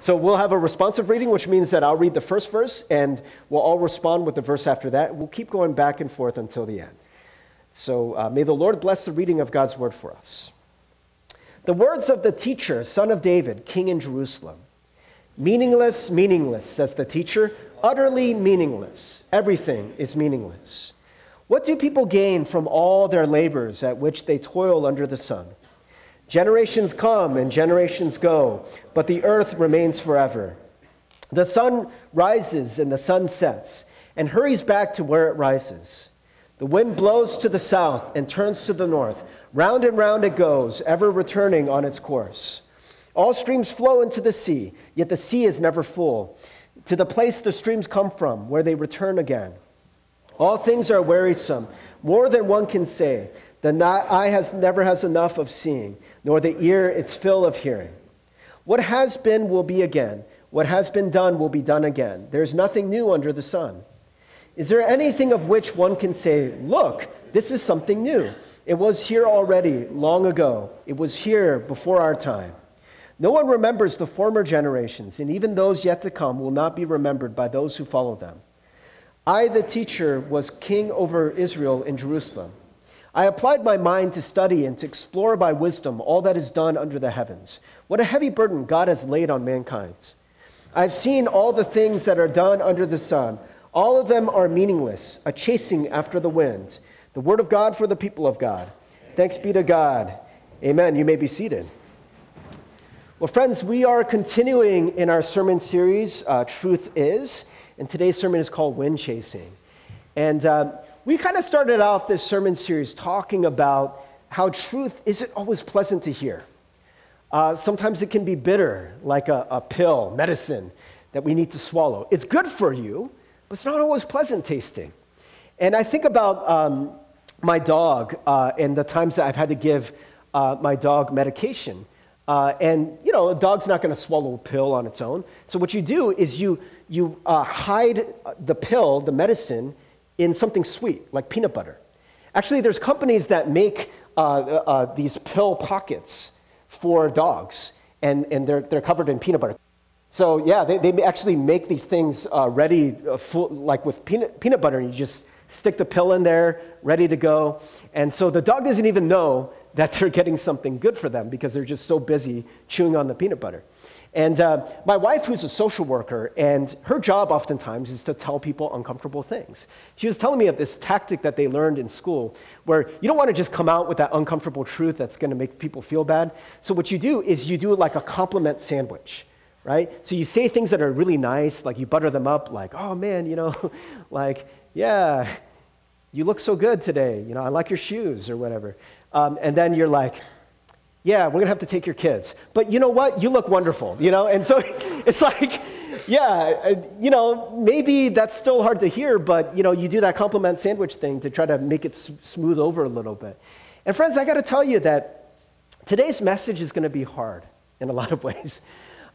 so we'll have a responsive reading, which means that I'll read the first verse and we'll all respond with the verse after that. We'll keep going back and forth until the end. So uh, may the Lord bless the reading of God's word for us. The words of the teacher, son of David, king in Jerusalem. Meaningless, meaningless, says the teacher, utterly meaningless. Everything is meaningless. What do people gain from all their labors at which they toil under the sun? Generations come and generations go, but the earth remains forever. The sun rises and the sun sets and hurries back to where it rises. The wind blows to the south and turns to the north. Round and round it goes, ever returning on its course. All streams flow into the sea, yet the sea is never full. To the place the streams come from, where they return again. All things are wearisome, more than one can say. The eye has never has enough of seeing, nor the ear its fill of hearing. What has been will be again. What has been done will be done again. There is nothing new under the sun. Is there anything of which one can say, Look, this is something new? It was here already, long ago. It was here before our time. No one remembers the former generations, and even those yet to come will not be remembered by those who follow them. I, the teacher, was king over Israel in Jerusalem. I applied my mind to study and to explore by wisdom all that is done under the heavens. What a heavy burden God has laid on mankind. I've seen all the things that are done under the sun. All of them are meaningless, a chasing after the wind. The word of God for the people of God. Thanks be to God. Amen. You may be seated. Well, friends, we are continuing in our sermon series, uh, Truth Is, and today's sermon is called Wind Chasing. And uh, we kind of started off this sermon series talking about how truth isn't always pleasant to hear. Uh, sometimes it can be bitter, like a, a, pill, medicine that we need to swallow. It's good for you, but it's not always pleasant tasting. And I think about um, my dog uh, and the times that I've had to give uh, my dog medication. Uh, and, you know, a dog's not going to swallow a pill on its own. So what you do is you, you uh, hide the pill, the medicine, in something sweet, like peanut butter. Actually, there's companies that make uh, uh, these pill pockets for dogs, and, and they're, they're covered in peanut butter. So, yeah, they, they actually make these things uh, ready, uh, full, like with peanut, peanut butter, and you just stick the pill in there, ready to go. And so the dog doesn't even know that they're getting something good for them because they're just so busy chewing on the peanut butter. And uh, my wife, who's a social worker, and her job oftentimes is to tell people uncomfortable things. She was telling me of this tactic that they learned in school where you don't want to just come out with that uncomfortable truth that's going to make people feel bad. So, what you do is you do like a compliment sandwich, right? So, you say things that are really nice, like you butter them up, like, oh man, you know, like, yeah, you look so good today. You know, I like your shoes or whatever. Um, and then you're like, yeah, we're going to have to take your kids. But you know what? You look wonderful, you know? And so it's like, yeah, uh, you know, maybe that's still hard to hear, but, you know, you do that compliment sandwich thing to try to make it smooth over a little bit. And friends, I got to tell you that today's message is going to be hard in a lot of ways.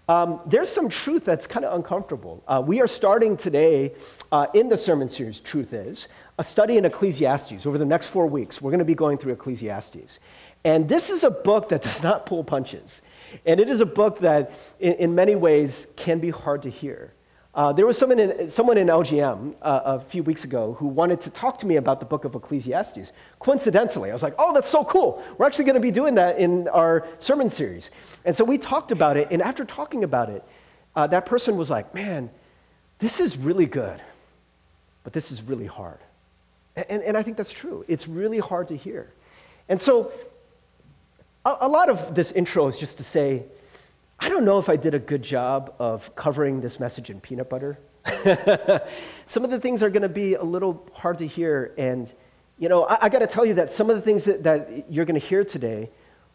Um, there's some truth that's kind of uncomfortable. Uh, we are starting today uh, in the sermon series, Truth Is, a study in Ecclesiastes. Over the next four weeks, we're going to be going through Ecclesiastes. And this is a book that does not pull punches. And it is a book that, in, in many ways, can be hard to hear. Uh, there was someone in, someone in LGM uh, a few weeks ago who wanted to talk to me about the book of Ecclesiastes. Coincidentally, I was like, oh, that's so cool. We're actually going to be doing that in our sermon series. And so we talked about it, and after talking about it, uh, that person was like, man, this is really good, but this is really hard. And, and I think that's true. It's really hard to hear. And so a, a lot of this intro is just to say, I don't know if I did a good job of covering this message in peanut butter. some of the things are going to be a little hard to hear. And, you know, I, I got to tell you that some of the things that, that you're going to hear today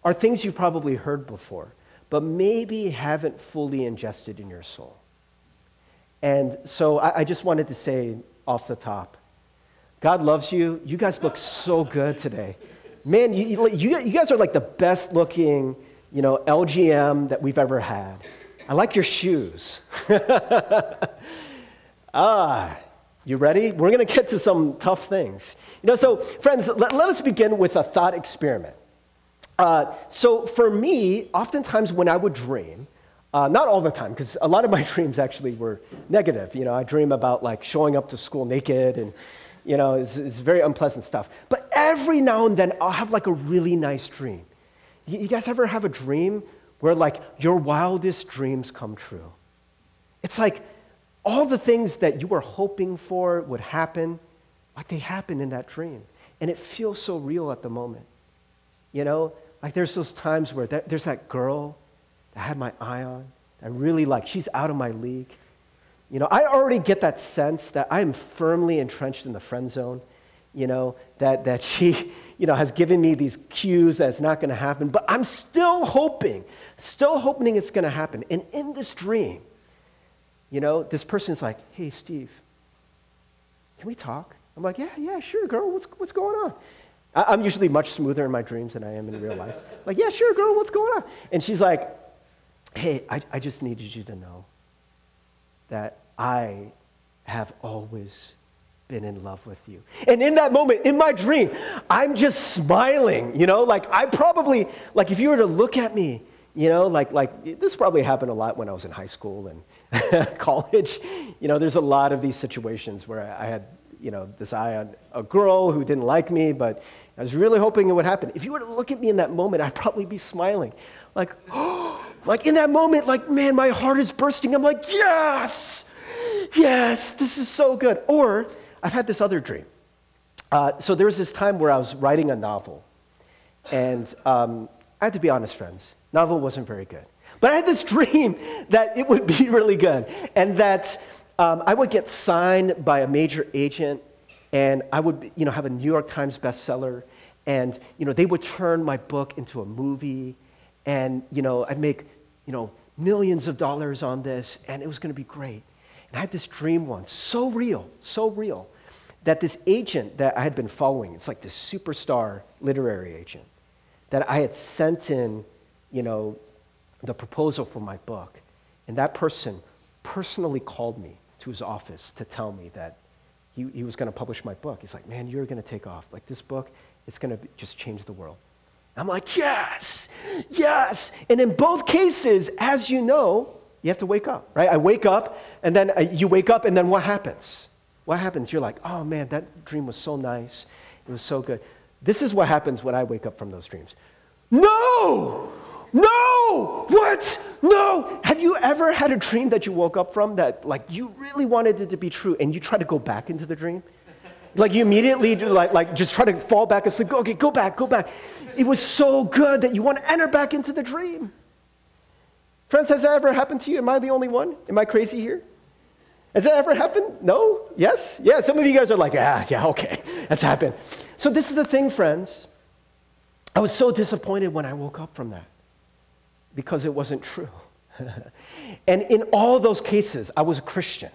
are things you've probably heard before, but maybe haven't fully ingested in your soul. And so I, I just wanted to say off the top God loves you. You guys look so good today man, you, you, you guys are like the best looking, you know, LGM that we've ever had. I like your shoes. ah, you ready? We're going to get to some tough things. You know, so friends, let, let us begin with a thought experiment. Uh, so for me, oftentimes when I would dream, Uh, not all the time, because a lot of my dreams actually were negative. You know, I dream about like showing up to school naked and, you know, it's, it's very unpleasant stuff. But every now and then I'll have like a really nice dream. You, you guys ever have a dream where like your wildest dreams come true? It's like all the things that you were hoping for would happen, like they happen in that dream. And it feels so real at the moment. You know, like there's those times where that, there's that girl that I had my eye on, I really like. She's out of my league. You know, I already get that sense that I am firmly entrenched in the friend zone. You know, that, that she, you know, has given me these cues that it's not going to happen, but I'm still hoping, still hoping it's going to happen. And in this dream, you know, this person's like, hey, Steve, can we talk? I'm like, yeah, yeah, sure, girl, what's, what's going on? I'm usually much smoother in my dreams than I am in real life. Like, yeah, sure, girl, what's going on? And she's like, hey, I, I just needed you to know that I have always been in love with you. And in that moment, in my dream, I'm just smiling, you know, like I probably, like if you were to look at me, you know, like, like this probably happened a lot when I was in high school and college. You know, there's a lot of these situations where I, had, you know, this eye on a girl who didn't like me, but I was really hoping it would happen. If you were to look at me in that moment, I'd probably be smiling. Like, oh, like in that moment, like, man, my heart is bursting. I'm like, yes, yes, this is so good. Or I've had this other dream. Uh, so there was this time where I was writing a novel. And um, I had to be honest, friends, novel wasn't very good. But I had this dream that it would be really good and that um, I would get signed by a major agent and I would you know, have a New York Times bestseller and you know, they would turn my book into a movie and you know, I'd make you know, millions of dollars on this and it was going to be great. And I had this dream once, so real, so real, that this agent that I had been following, it's like this superstar literary agent, that I had sent in, you know, the proposal for my book. And that person personally called me to his office to tell me that he, he was going to publish my book. He's like, man, you're going to take off. Like, this book, it's going to just change the world. I'm like, yes, yes. And in both cases, as you know, you have to wake up, right? I wake up, and then uh, you wake up, and then what happens? What happens? You're like, oh man, that dream was so nice. It was so good. This is what happens when I wake up from those dreams. No! No! What? No! Have you ever had a dream that you woke up from that, like, you really wanted it to be true and you try to go back into the dream? Like, you immediately, do, like, like, just try to fall back asleep. Okay, go back, go back. It was so good that you want to enter back into the dream. Friends, has that ever happened to you? Am I the only one? Am I crazy here? Has that ever happened? No? Yes? Yeah, some of you guys are like, ah, yeah, okay, that's happened. So, this is the thing, friends. I was so disappointed when I woke up from that because it wasn't true. and in all those cases, I was a Christian.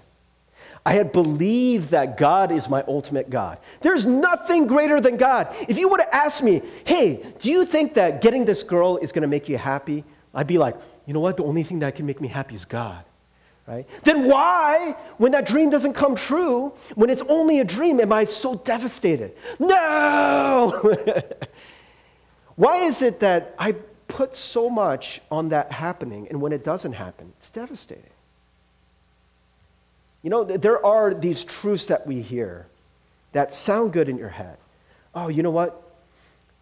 I had believed that God is my ultimate God. There's nothing greater than God. If you would have asked me, hey, do you think that getting this girl is going to make you happy? I'd be like, you know what? The only thing that can make me happy is God. Right? Then why, when that dream doesn't come true, when it's only a dream, am I so devastated? No! why is it that I put so much on that happening, and when it doesn't happen, it's devastating? You know, there are these truths that we hear that sound good in your head. Oh, you know what?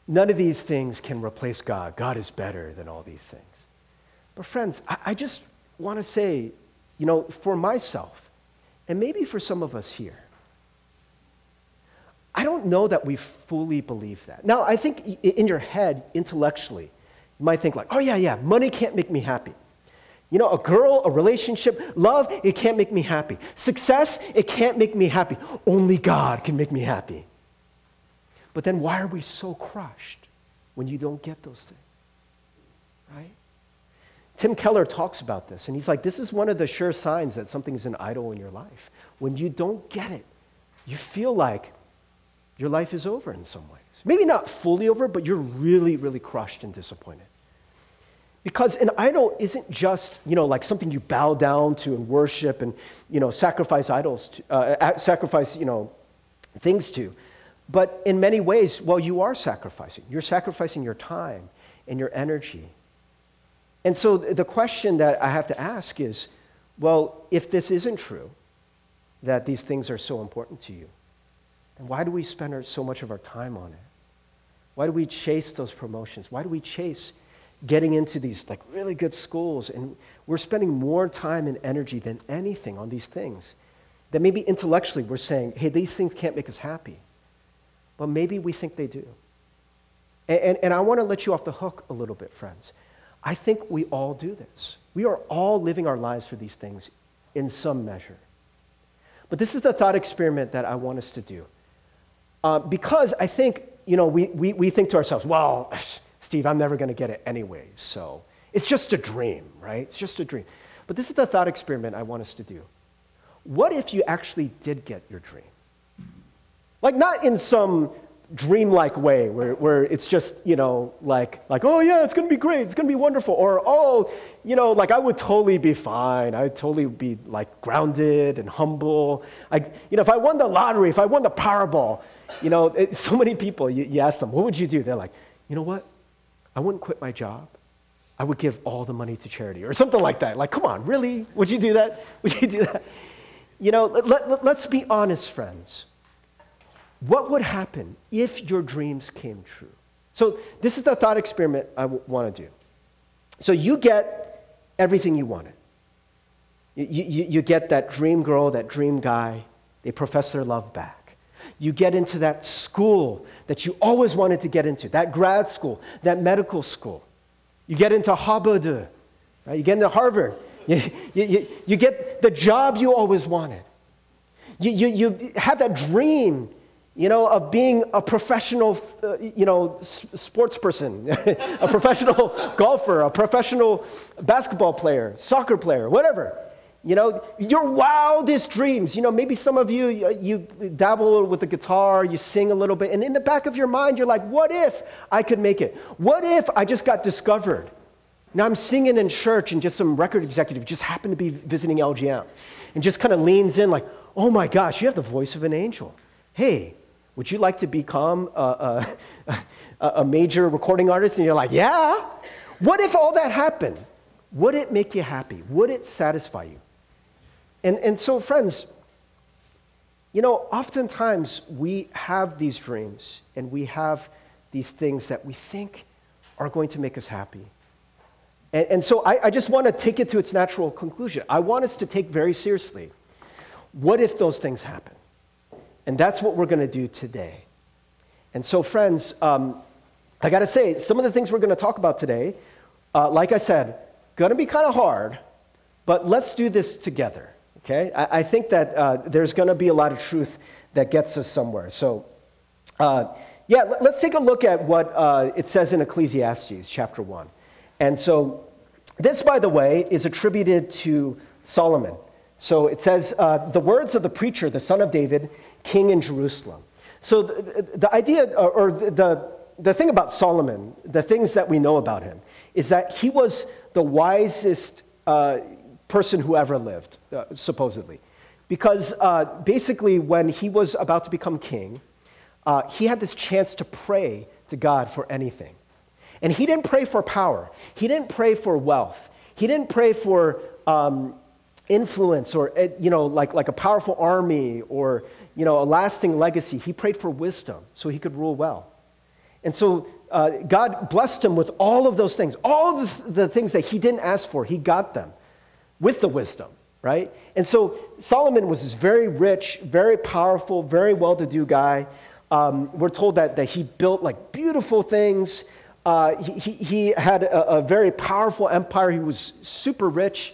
None of these things can replace God. God is better than all these things. But, friends, I, I just want to say, you know, for myself, and maybe for some of us here, I don't know that we fully believe that. Now, I think in your head, intellectually, you might think like, oh, yeah, yeah, money can't make me happy. You know, a girl, a relationship, love, it can't make me happy. Success, it can't make me happy. Only God can make me happy. But then why are we so crushed when you don't get those things? Right? Tim Keller talks about this, and he's like, this is one of the sure signs that something's an idol in your life. When you don't get it, you feel like your life is over in some ways. Maybe not fully over, but you're really, really crushed and disappointed. Because an idol isn't just, you know, like something you bow down to and worship and, you know, sacrifice idols, to, uh, sacrifice, you know, things to. But in many ways, well, you are sacrificing. You're sacrificing your time and your energy And so the question that I have to ask is well, if this isn't true, that these things are so important to you, then why do we spend so much of our time on it? Why do we chase those promotions? Why do we chase getting into these like really good schools and we're spending more time and energy than anything on these things that maybe intellectually we're saying, hey, these things can't make us happy. But maybe we think they do. And, and, and I want to let you off the hook a little bit, friends. I think we all do this. We are all living our lives for these things in some measure. But this is the thought experiment that I want us to do. Uh, because I think, you know, we, we, we think to ourselves, well, Steve, I'm never going to get it anyways. So it's just a dream, right? It's just a dream. But this is the thought experiment I want us to do. What if you actually did get your dream? Like, not in some dreamlike way where, where it's just, you know, like, like, oh yeah, it's gonna be great, it's gonna be wonderful. Or, oh, you know, like I would totally be fine. I'd totally be like grounded and humble. I, you know, if I won the lottery, if I won the Powerball, you know, it, so many people, you, you ask them, what would you do? They're like, you know what? I wouldn't quit my job. I would give all the money to charity or something like that. Like, come on, really? Would you do that? Would you do that? You know, let, let, let's be honest, friends. What would happen if your dreams came true? So, this is the thought experiment I want to do. So, you get everything you wanted. You, you, you get that dream girl, that dream guy, they profess their love back. You get into that school that you always wanted to get into, that grad school, that medical school. You get into Harvard, right? you get into Harvard. You, you, you, you get the job you always wanted. You, you, you have that dream you know, of being a professional, uh, you know, sports person, a professional golfer, a professional basketball player, soccer player, whatever. You know, your wildest dreams. You know, maybe some of you, you dabble with the guitar, you sing a little bit, and in the back of your mind, you're like, what if I could make it? What if I just got discovered? Now I'm singing in church, and just some record executive just happened to be visiting LGM and just kind of leans in, like, oh my gosh, you have the voice of an angel. Hey, would you like to become a, a, a, major recording artist? And you're like, yeah. What if all that happened? Would it make you happy? Would it satisfy you? And, and so, friends, you know, oftentimes we have these dreams and we have these things that we think are going to make us happy. And, and so I, I just want to take it to its natural conclusion. I want us to take very seriously what if those things happen? And that's what we're going to do today. And so, friends, um, I got to say, some of the things we're going to talk about today, uh, like I said, going to be kind of hard, but let's do this together, okay? I, I think that uh, there's going to be a lot of truth that gets us somewhere. So, uh, yeah, let's take a look at what uh, it says in Ecclesiastes chapter 1. And so, this, by the way, is attributed to Solomon. So it says, uh, the words of the preacher, the son of David, king in Jerusalem. So the, the idea, or the, the thing about Solomon, the things that we know about him, is that he was the wisest uh, person who ever lived, uh, supposedly. Because uh, basically, when he was about to become king, uh, he had this chance to pray to God for anything. And he didn't pray for power, he didn't pray for wealth, he didn't pray for um, influence or, eh, you know, like, like a powerful army or you know, a lasting legacy. He prayed for wisdom so he could rule well. And so uh, God blessed him with all of those things. All of the, the things that he didn't ask for, he got them with the wisdom, right? And so Solomon was this very rich, very powerful, very well to do guy. Um, we're told that, that he built like beautiful things. Uh, he, he, had a, a very powerful empire. He was super rich.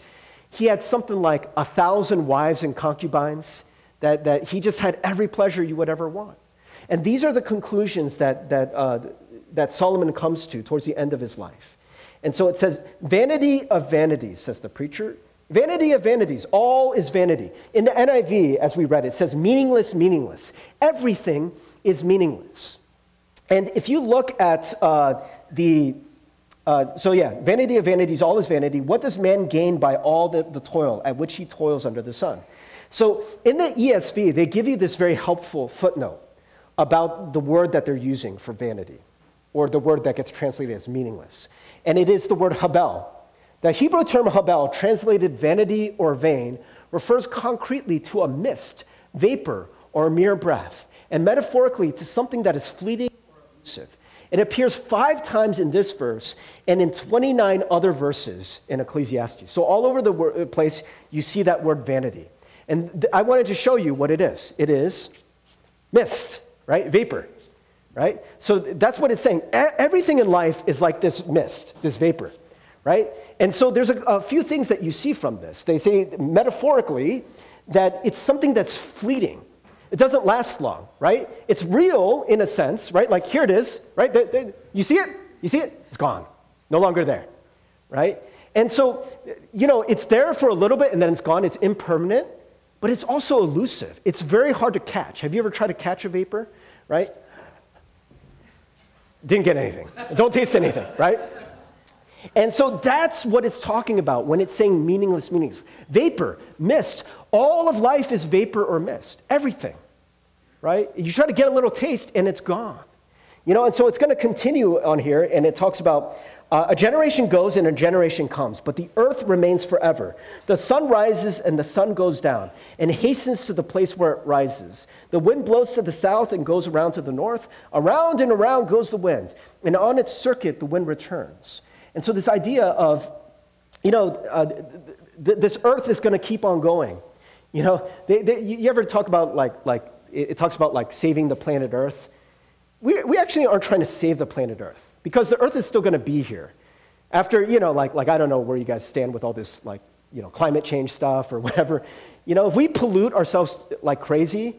He had something like a thousand wives and concubines that, that he just had every pleasure you would ever want. And these are the conclusions that, that, uh, that Solomon comes to towards the end of his life. And so it says, Vanity of vanities, says the preacher. Vanity of vanities, all is vanity. In the NIV, as we read, it says, meaningless, meaningless. Everything is meaningless. And if you look at uh, the, uh, so yeah, vanity of vanities, all is vanity. What does man gain by all the, the toil at which he toils under the sun? So in the ESV, they give you this very helpful footnote about the word that they're using for vanity, or the word that gets translated as meaningless. And it is the word habel. The Hebrew term habal, translated vanity or vain, refers concretely to a mist, vapor, or mere breath, and metaphorically to something that is fleeting or elusive. It appears five times in this verse and in 29 other verses in Ecclesiastes. So, all over the uh, place, you see that word vanity. And I wanted to show you what it is it is mist, right? Vapor, right? So, that's what it's saying. Everything in life is like this mist, this vapor, right? And so, there's a, a few things that you see from this. They say metaphorically that it's something that's fleeting it doesn't last long, right? It's real in a sense, right? Like here it is, right? You see it? You see it? It's gone. No longer there, right? And so, you know, it's there for a little bit and then it's gone. It's impermanent, but it's also elusive. It's very hard to catch. Have you ever tried to catch a vapor, right? Didn't get anything. Don't taste anything, right? And so that's what it's talking about when it's saying meaningless, meaningless. Vapor, mist, all of life is vapor or mist, everything, right? You try to get a little taste and it's gone. You know, and so it's going to continue on here, and it talks about uh, a generation goes and a generation comes, but the earth remains forever. The sun rises and the sun goes down and hastens to the place where it rises. The wind blows to the south and goes around to the north. Around and around goes the wind, and on its circuit the wind returns. And so, this idea of, you know, uh, th- th- this earth is going to keep on going. You know, they, they, you ever talk about like, like it, talks about like saving the planet Earth? We, we actually aren't trying to save the planet Earth because the Earth is still going to be here. After, you know, like, like I don't know where you guys stand with all this like, you know, climate change stuff or whatever. You know, if we pollute ourselves like crazy,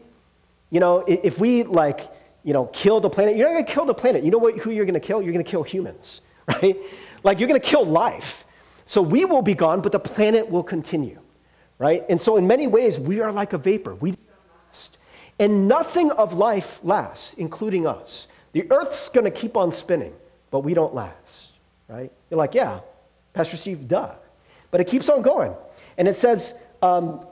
you know, if we like, you know, kill the planet, you're not going to kill the planet. You know what, who you're going to kill? You're going to kill humans, right? Like you're going to kill life. So we will be gone, but the planet will continue right? And so, in many ways, we are like a vapor. We last. And nothing of life lasts, including us. The earth's going to keep on spinning, but we don't last, right? You're like, yeah, Pastor Steve, duh. But it keeps on going. And it says, um,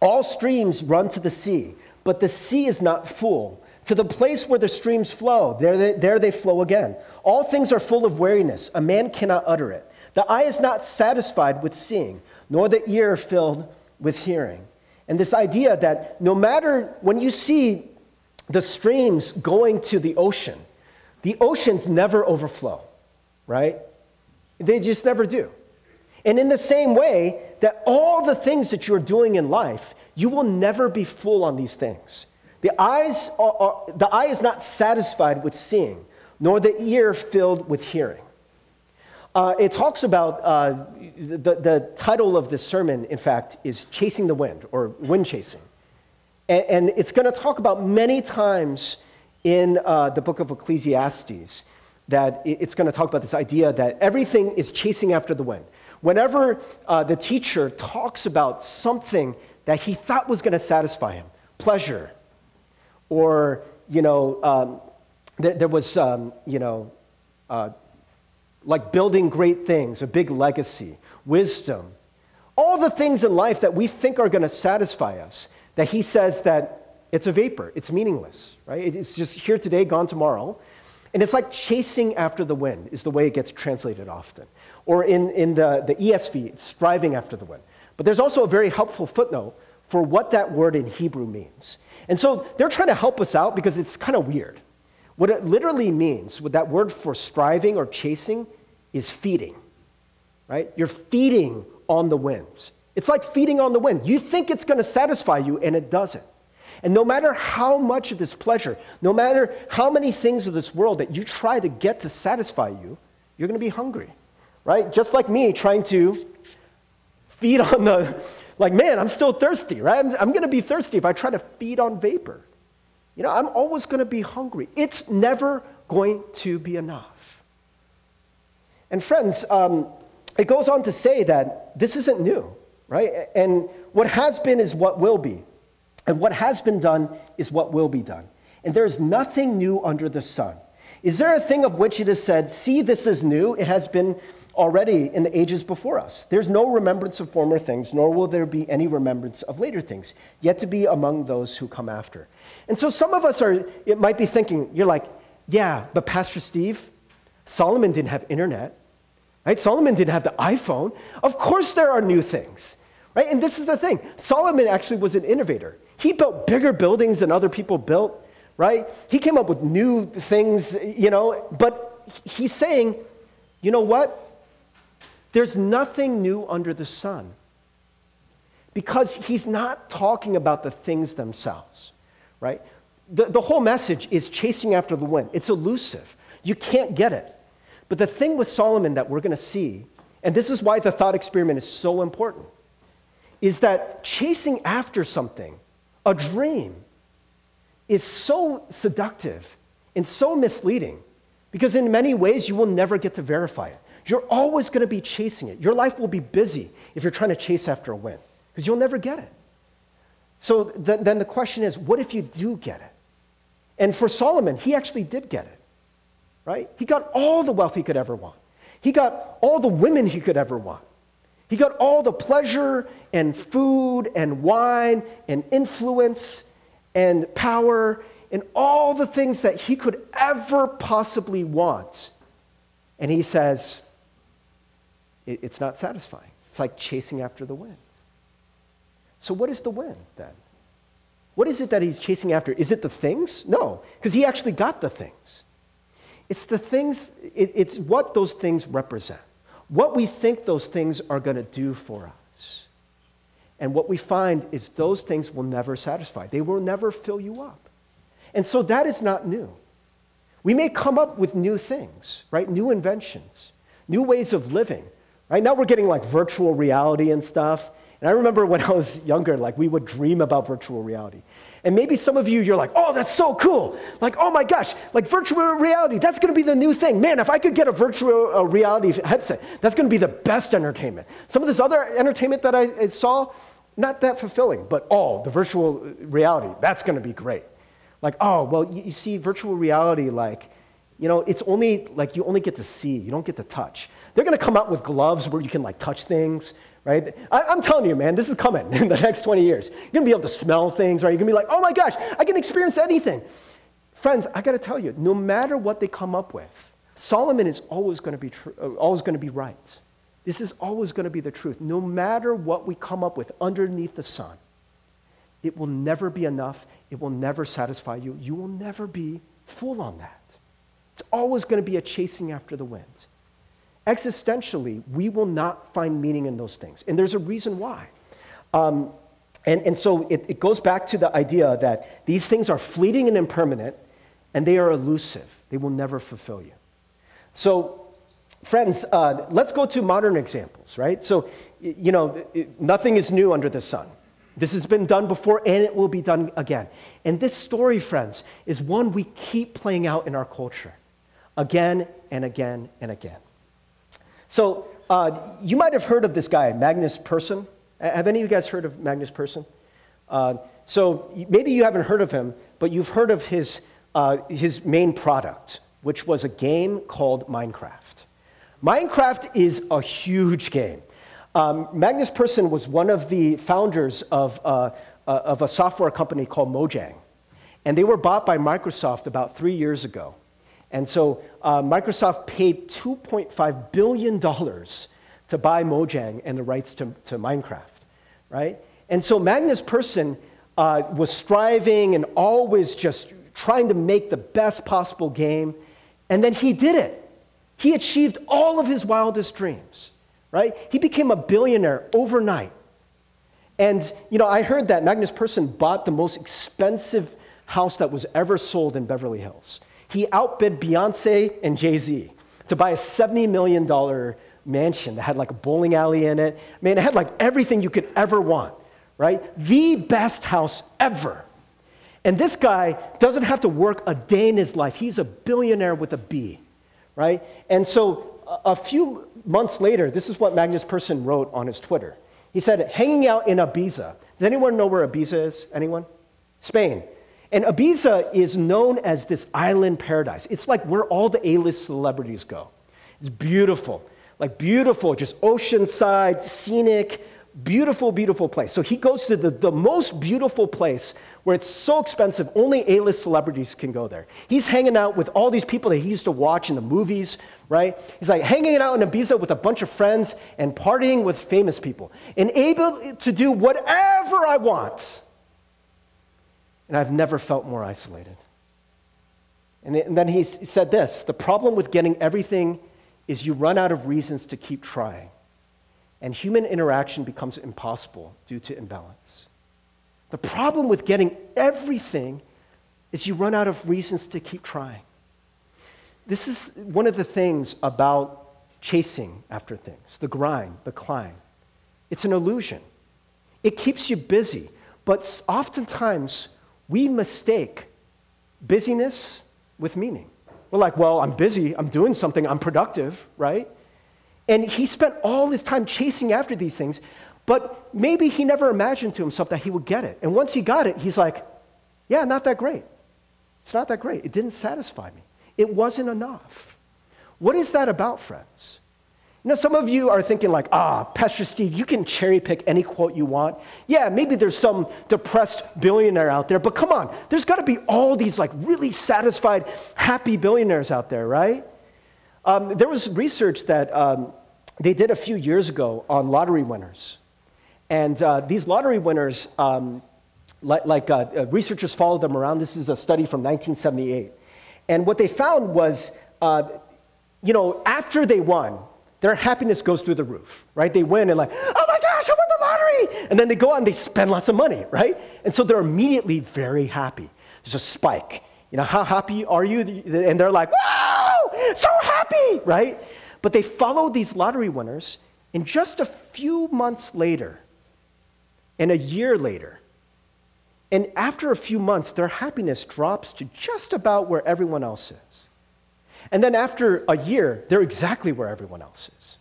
all streams run to the sea, but the sea is not full. To the place where the streams flow, there they, there they flow again. All things are full of weariness. A man cannot utter it. The eye is not satisfied with seeing, nor the ear filled with hearing. And this idea that no matter when you see the streams going to the ocean, the oceans never overflow, right? They just never do. And in the same way, that all the things that you're doing in life, you will never be full on these things. The, eyes are, are, the eye is not satisfied with seeing, nor the ear filled with hearing. Uh, it talks about uh, the, the title of this sermon, in fact, is Chasing the Wind or Wind Chasing. And, and it's going to talk about many times in uh, the book of Ecclesiastes that it's going to talk about this idea that everything is chasing after the wind. Whenever uh, the teacher talks about something that he thought was going to satisfy him, pleasure, or, you know, um, th- there was, um, you know, uh, like building great things, a big legacy, wisdom, all the things in life that we think are going to satisfy us, that he says that it's a vapor, it's meaningless, right? It's just here today, gone tomorrow. And it's like chasing after the wind, is the way it gets translated often. Or in, in the, the ESV, striving after the wind. But there's also a very helpful footnote for what that word in Hebrew means. And so they're trying to help us out because it's kind of weird. What it literally means, with that word for striving or chasing, is feeding, right? You're feeding on the winds. It's like feeding on the wind. You think it's going to satisfy you, and it doesn't. And no matter how much of this pleasure, no matter how many things of this world that you try to get to satisfy you, you're going to be hungry, right? Just like me trying to feed on the, like, man, I'm still thirsty, right? I'm, I'm going to be thirsty if I try to feed on vapor. You know, I'm always going to be hungry. It's never going to be enough. And friends, um, it goes on to say that this isn't new, right? And what has been is what will be. And what has been done is what will be done. And there is nothing new under the sun. Is there a thing of which it is said, See, this is new? It has been already in the ages before us. There's no remembrance of former things, nor will there be any remembrance of later things, yet to be among those who come after. And so some of us are, it might be thinking, you're like, yeah, but Pastor Steve, Solomon didn't have internet. Right? Solomon didn't have the iPhone. Of course, there are new things. Right? And this is the thing Solomon actually was an innovator. He built bigger buildings than other people built, right? He came up with new things, you know, but he's saying, you know what? There's nothing new under the sun. Because he's not talking about the things themselves, right? The, the whole message is chasing after the wind. It's elusive. You can't get it. But the thing with Solomon that we're going to see, and this is why the thought experiment is so important, is that chasing after something, a dream, is so seductive and so misleading because in many ways you will never get to verify it. You're always going to be chasing it. Your life will be busy if you're trying to chase after a win because you'll never get it. So th- then the question is what if you do get it? And for Solomon, he actually did get it, right? He got all the wealth he could ever want, he got all the women he could ever want. He got all the pleasure and food and wine and influence and power and all the things that he could ever possibly want. And he says, it's not satisfying. It's like chasing after the wind. So, what is the wind then? What is it that he's chasing after? Is it the things? No, because he actually got the things. It's the things, it, it's what those things represent, what we think those things are going to do for us. And what we find is those things will never satisfy, they will never fill you up. And so that is not new. We may come up with new things, right? New inventions, new ways of living. Right now we're getting like virtual reality and stuff. And I remember when I was younger, like we would dream about virtual reality. And maybe some of you, you're like, oh, that's so cool. Like, oh my gosh, like virtual reality, that's gonna be the new thing. Man, if I could get a virtual uh, reality headset, that's gonna be the best entertainment. Some of this other entertainment that I saw, not that fulfilling, but oh, the virtual reality, that's gonna be great. Like, oh, well, you see, virtual reality, like, you know, it's only like you only get to see, you don't get to touch. They're gonna come out with gloves where you can like touch things right? I, am telling you, man, this is coming in the next 20 years. You're gonna be able to smell things, right? You're gonna be like, oh my gosh, I can experience anything. Friends, I gotta tell you, no matter what they come up with, Solomon is always gonna be, tr- uh, always gonna be right. This is always gonna be the truth. No matter what we come up with underneath the sun, it will never be enough. It will never satisfy you. You will never be full on that. It's always gonna be a chasing after the wind. Existentially, we will not find meaning in those things. And there's a reason why. Um, and, and so it, it goes back to the idea that these things are fleeting and impermanent, and they are elusive. They will never fulfill you. So, friends, uh, let's go to modern examples, right? So, you know, it, nothing is new under the sun. This has been done before, and it will be done again. And this story, friends, is one we keep playing out in our culture again and again and again. So uh, you might have heard of this guy, Magnus Persson. Have any of you guys heard of Magnus Persson? Uh, so maybe you haven't heard of him, but you've heard of his, uh, his main product, which was a game called Minecraft. Minecraft is a huge game. Um, Magnus Persson was one of the founders of, uh, uh, of a software company called Mojang. And they were bought by Microsoft about three years ago. And so uh, Microsoft paid $2.5 billion to buy Mojang and the rights to, to Minecraft, right? And so Magnus Persson uh, was striving and always just trying to make the best possible game. And then he did it. He achieved all of his wildest dreams, right? He became a billionaire overnight. And, you know, I heard that Magnus Persson bought the most expensive house that was ever sold in Beverly Hills. He outbid Beyonce and Jay Z to buy a $70 million mansion that had like a bowling alley in it. Man, it had like everything you could ever want, right? The best house ever. And this guy doesn't have to work a day in his life. He's a billionaire with a B, right? And so a few months later, this is what Magnus Persson wrote on his Twitter. He said, hanging out in Ibiza. Does anyone know where Ibiza is? Anyone? Spain. And Ibiza is known as this island paradise. It's like where all the A list celebrities go. It's beautiful, like beautiful, just oceanside, scenic, beautiful, beautiful place. So he goes to the, the most beautiful place where it's so expensive, only A list celebrities can go there. He's hanging out with all these people that he used to watch in the movies, right? He's like hanging out in Ibiza with a bunch of friends and partying with famous people and able to do whatever I want. And I've never felt more isolated. And then he said this the problem with getting everything is you run out of reasons to keep trying, and human interaction becomes impossible due to imbalance. The problem with getting everything is you run out of reasons to keep trying. This is one of the things about chasing after things the grind, the climb. It's an illusion. It keeps you busy, but oftentimes we mistake busyness with meaning. We're like, well, I'm busy, I'm doing something, I'm productive, right? And he spent all his time chasing after these things, but maybe he never imagined to himself that he would get it. And once he got it, he's like, yeah, not that great. It's not that great. It didn't satisfy me. It wasn't enough. What is that about, friends? Know, some of you are thinking, like, ah, Pastor Steve, you can cherry pick any quote you want. Yeah, maybe there's some depressed billionaire out there, but come on, there's got to be all these, like, really satisfied, happy billionaires out there, right? Um, there was research that um, they did a few years ago on lottery winners. And uh, these lottery winners, um, like, like uh, uh researchers followed them around. This is a study from 1978. And what they found was, uh, you know, after they won, their happiness goes through the roof, right? They win and like, oh my gosh, I won the lottery. And then they go out and they spend lots of money, right? And so they're immediately very happy. There's a spike. You know, how happy are you? And they're like, wow, so happy, right? But they follow these lottery winners, and just a few months later, and a year later, and after a few months, their happiness drops to just about where everyone else is. And then after a year, they're exactly where everyone else is.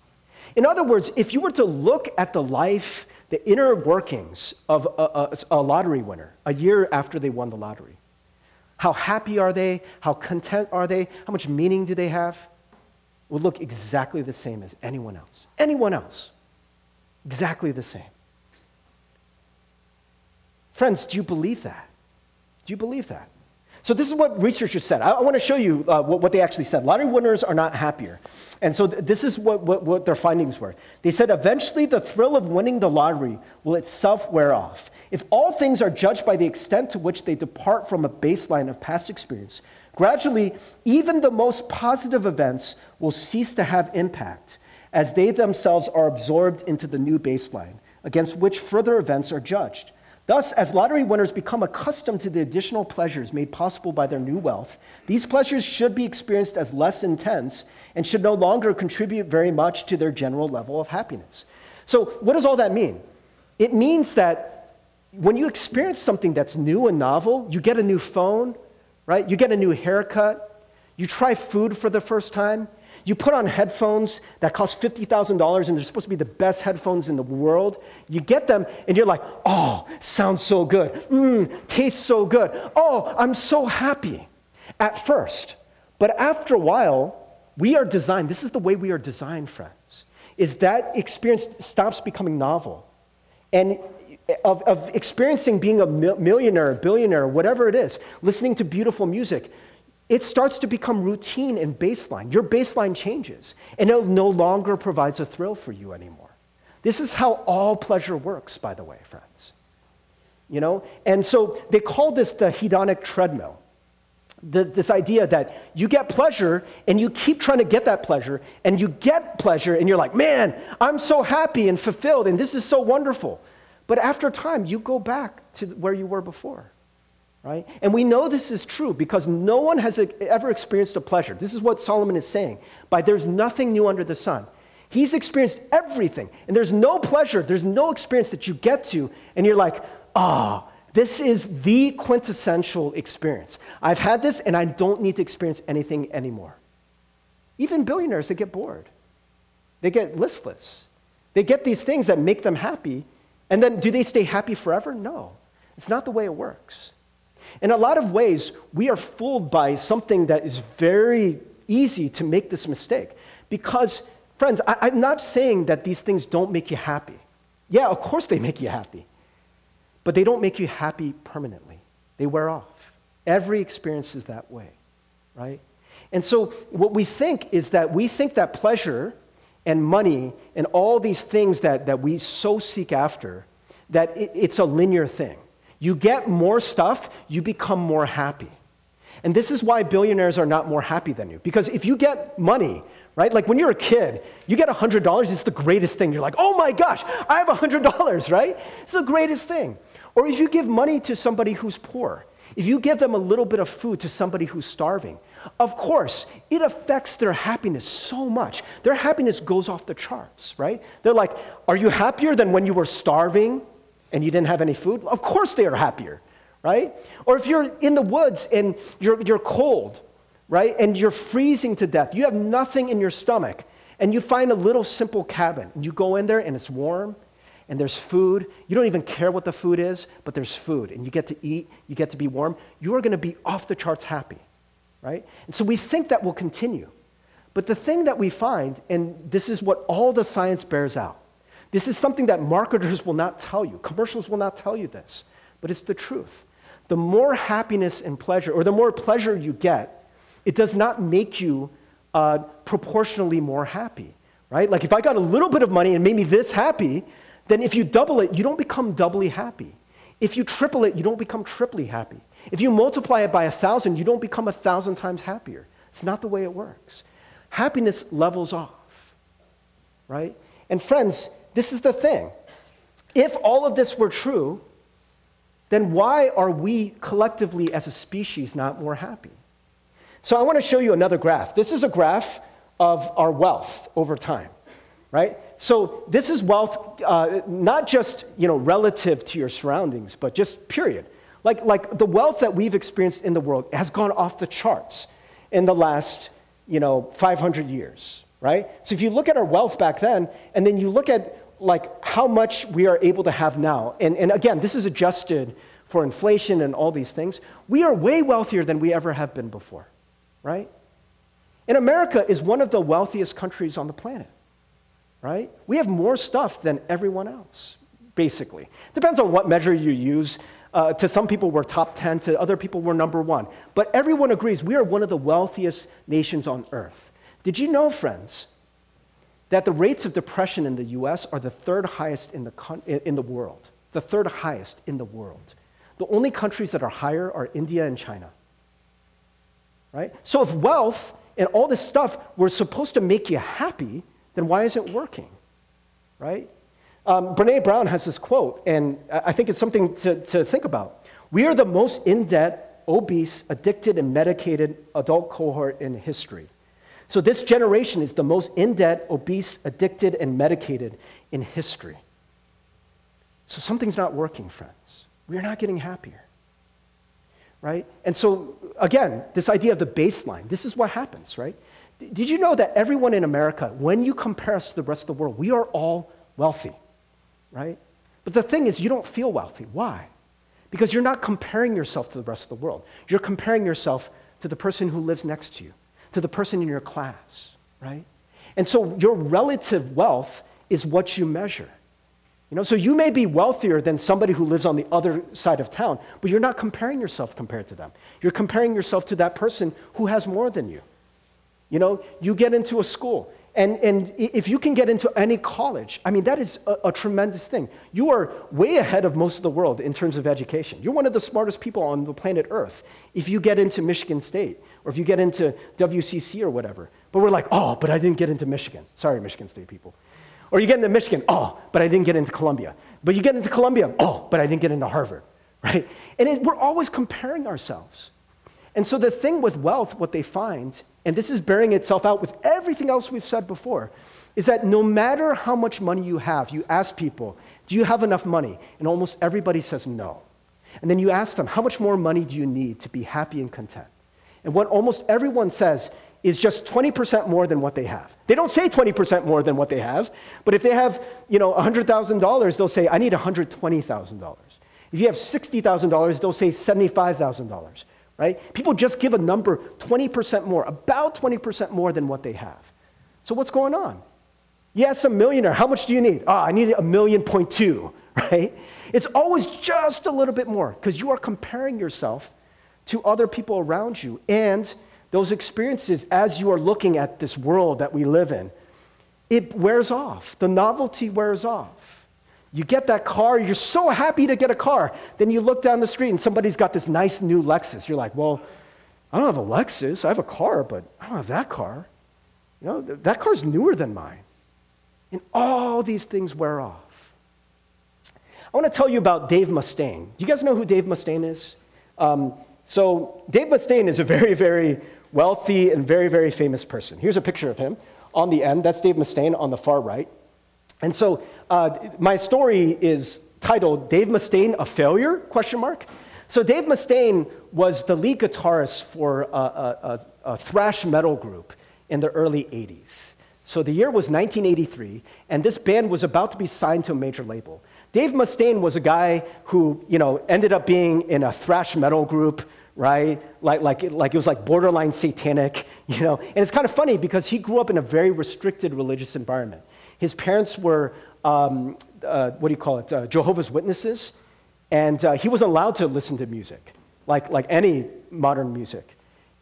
In other words, if you were to look at the life, the inner workings of a, a, a, lottery winner a year after they won the lottery, how happy are they? How content are they? How much meaning do they have? Will look exactly the same as anyone else. Anyone else. Exactly the same. Friends, do you believe that? Do you believe that? So, this is what researchers said. I, I want to show you uh, what, what, they actually said. Lottery winners are not happier. And so, th- this is what, what, what their findings were. They said eventually the thrill of winning the lottery will itself wear off. If all things are judged by the extent to which they depart from a baseline of past experience, gradually, even the most positive events will cease to have impact as they themselves are absorbed into the new baseline against which further events are judged. Thus, as lottery winners become accustomed to the additional pleasures made possible by their new wealth, these pleasures should be experienced as less intense and should no longer contribute very much to their general level of happiness. So, what does all that mean? It means that when you experience something that's new and novel, you get a new phone, right? You get a new haircut, you try food for the first time, you put on headphones that cost $50,000 and they're supposed to be the best headphones in the world. You get them and you're like, oh, sounds so good. Mmm, tastes so good. Oh, I'm so happy at first. But after a while, we are designed, this is the way we are designed, friends, is that experience stops becoming novel. And of, of experiencing being a millionaire, billionaire, whatever it is, listening to beautiful music, it starts to become routine and baseline. Your baseline changes, and it no longer provides a thrill for you anymore. This is how all pleasure works, by the way, friends. You know? And so they call this the hedonic treadmill. The, this idea that you get pleasure and you keep trying to get that pleasure, and you get pleasure, and you're like, man, I'm so happy and fulfilled, and this is so wonderful. But after time, you go back to where you were before right? And we know this is true because no one has ever experienced a pleasure. This is what Solomon is saying by there's nothing new under the sun. He's experienced everything, and there's no pleasure, there's no experience that you get to, and you're like, ah, oh, this is the quintessential experience. I've had this, and I don't need to experience anything anymore. Even billionaires, they get bored, they get listless. They get these things that make them happy, and then do they stay happy forever? No. It's not the way it works. In a lot of ways, we are fooled by something that is very easy to make this mistake. Because, friends, I, am not saying that these things don't make you happy. Yeah, of course they make you happy. But they don't make you happy permanently, they wear off. Every experience is that way, right? And so, what we think is that we think that pleasure and money and all these things that, that we so seek after, that it, it's a linear thing. You get more stuff, you become more happy. And this is why billionaires are not more happy than you. Because if you get money, right? Like when you're a kid, you get $100, it's the greatest thing. You're like, oh my gosh, I have $100, right? It's the greatest thing. Or if you give money to somebody who's poor, if you give them a little bit of food to somebody who's starving, of course, it affects their happiness so much. Their happiness goes off the charts, right? They're like, Are you happier than when you were starving and you didn't have any food? Of course they are happier, right? Or if you're in the woods and you're, you're cold, right? And you're freezing to death, you have nothing in your stomach, and you find a little simple cabin, and you go in there and it's warm and there's food. You don't even care what the food is, but there's food, and you get to eat, you get to be warm. You are going to be off the charts happy right? And so we think that will continue. But the thing that we find, and this is what all the science bears out, this is something that marketers will not tell you, commercials will not tell you this, but it's the truth. The more happiness and pleasure, or the more pleasure you get, it does not make you uh, proportionally more happy, right? Like if I got a little bit of money and made me this happy, then if you double it, you don't become doubly happy. If you triple it, you don't become triply happy. If you multiply it by a thousand, you don't become a thousand times happier. It's not the way it works. Happiness levels off, right? And friends, this is the thing. If all of this were true, then why are we collectively as a species not more happy? So I want to show you another graph. This is a graph of our wealth over time, right? So this is wealth, uh, not just you know relative to your surroundings, but just period. Like, like the wealth that we've experienced in the world has gone off the charts in the last, you know, 500 years, right? So if you look at our wealth back then, and then you look at like how much we are able to have now, and, and again, this is adjusted for inflation and all these things, we are way wealthier than we ever have been before, right? And America is one of the wealthiest countries on the planet, right? We have more stuff than everyone else, basically. Depends on what measure you use. Uh, to some people, we're top 10, to other people, we're number one. But everyone agrees we are one of the wealthiest nations on earth. Did you know, friends, that the rates of depression in the US are the third highest in the, in the world? The third highest in the world. The only countries that are higher are India and China. Right? So if wealth and all this stuff were supposed to make you happy, then why isn't it working? Right? Um, Brene Brown has this quote, and I think it's something to, to think about. We are the most in debt, obese, addicted, and medicated adult cohort in history. So, this generation is the most in debt, obese, addicted, and medicated in history. So, something's not working, friends. We're not getting happier. Right? And so, again, this idea of the baseline, this is what happens, right? Did you know that everyone in America, when you compare us to the rest of the world, we are all wealthy? right? But the thing is, you don't feel wealthy. Why? Because you're not comparing yourself to the rest of the world. You're comparing yourself to the person who lives next to you, to the person in your class, right? And so your relative wealth is what you measure. You know, so you may be wealthier than somebody who lives on the other side of town, but you're not comparing yourself compared to them. You're comparing yourself to that person who has more than you. You know, you get into a school and, and if you can get into any college, I mean, that is a, a, tremendous thing. You are way ahead of most of the world in terms of education. You're one of the smartest people on the planet Earth if you get into Michigan State or if you get into WCC or whatever. But we're like, oh, but I didn't get into Michigan. Sorry, Michigan State people. Or you get into Michigan, oh, but I didn't get into Columbia. But you get into Columbia, oh, but I didn't get into Harvard, right? And it, we're always comparing ourselves. And so the thing with wealth, what they find and this is bearing itself out with everything else we've said before, is that no matter how much money you have, you ask people, do you have enough money? And almost everybody says no. And then you ask them, how much more money do you need to be happy and content? And what almost everyone says is just 20% more than what they have. They don't say 20% more than what they have, but if they have, you know, $100,000, they'll say, I need $120,000. If you have $60,000, they'll say $75,000 right? People just give a number 20% more, about 20% more than what they have. So what's going on? Yes, a millionaire. How much do you need? Ah, oh, I need a million point two, right? It's always just a little bit more because you are comparing yourself to other people around you. And those experiences, as you are looking at this world that we live in, it wears off. The novelty wears off. You get that car, you're so happy to get a car. Then you look down the street and somebody's got this nice new Lexus. You're like, well, I don't have a Lexus. I have a car, but I don't have that car. You know, that car's newer than mine. And all these things wear off. I want to tell you about Dave Mustaine. Do you guys know who Dave Mustaine is? Um, so, Dave Mustaine is a very, very wealthy and very, very famous person. Here's a picture of him on the end. That's Dave Mustaine on the far right. And so, uh, my story is titled "Dave Mustaine: A Failure?" Question mark. So, Dave Mustaine was the lead guitarist for a, a, a, a thrash metal group in the early 80s. So the year was 1983, and this band was about to be signed to a major label. Dave Mustaine was a guy who, you know, ended up being in a thrash metal group, right? Like, like, like it was like borderline satanic, you know. And it's kind of funny because he grew up in a very restricted religious environment. His parents were, um, uh, what do you call it, uh, Jehovah's Witnesses, and uh, he wasn't allowed to listen to music, like, like any modern music.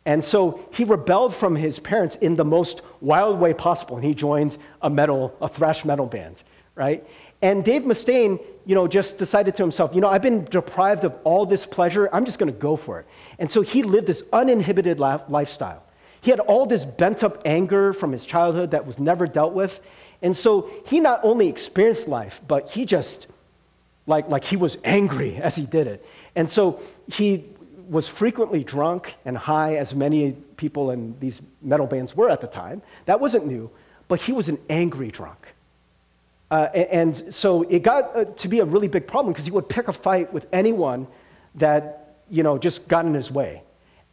And so he rebelled from his parents in the most wild way possible, and he joined a metal, a thrash metal band, right? And Dave Mustaine, you know, just decided to himself, you know, I've been deprived of all this pleasure. I'm just going to go for it. And so he lived this uninhibited lifestyle. He had all this bent up anger from his childhood that was never dealt with. And so he not only experienced life, but he just, like, like he was angry as he did it. And so he was frequently drunk and high, as many people in these metal bands were at the time. That wasn't new, but he was an angry drunk. Uh, and so it got uh, to be a really big problem because he would pick a fight with anyone that, you know, just got in his way.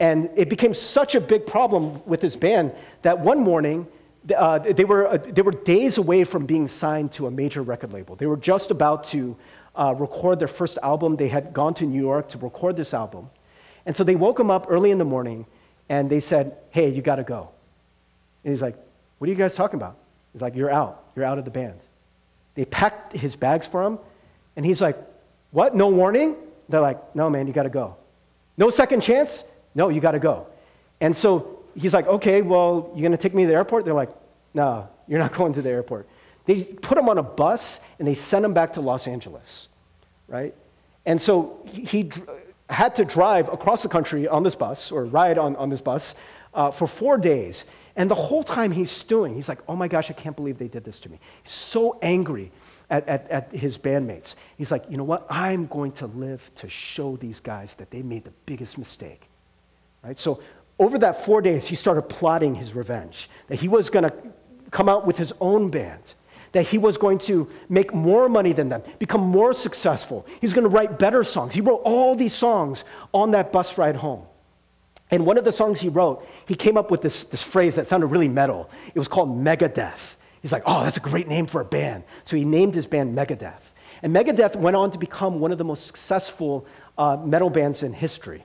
And it became such a big problem with his band that one morning, uh, they, were, uh, they were days away from being signed to a major record label. They were just about to uh, record their first album. They had gone to New York to record this album. And so they woke him up early in the morning and they said, Hey, you got to go. And he's like, What are you guys talking about? He's like, You're out. You're out of the band. They packed his bags for him, and he's like, What? No warning? They're like, No, man, you got to go. No second chance? No, you got to go. And so he's like, Okay, well, you're going to take me to the airport? They're like, No, you're not going to the airport. They put him on a bus and they sent him back to Los Angeles, right? And so he had to drive across the country on this bus or ride on, on this bus uh, for four days. And the whole time he's stewing, he's like, oh my gosh, I can't believe they did this to me. He's so angry at, at, at his bandmates. He's like, you know what? I'm going to live to show these guys that they made the biggest mistake. Right? So over that four days, he started plotting his revenge, that he was going to come out with his own band that he was going to make more money than them, become more successful. He's going to write better songs. He wrote all these songs on that bus ride home. And one of the songs he wrote, he came up with this, this phrase that sounded really metal. It was called Megadeth. He's like, oh, that's a great name for a band. So he named his band Megadeth. And Megadeth went on to become one of the most successful uh, metal bands in history.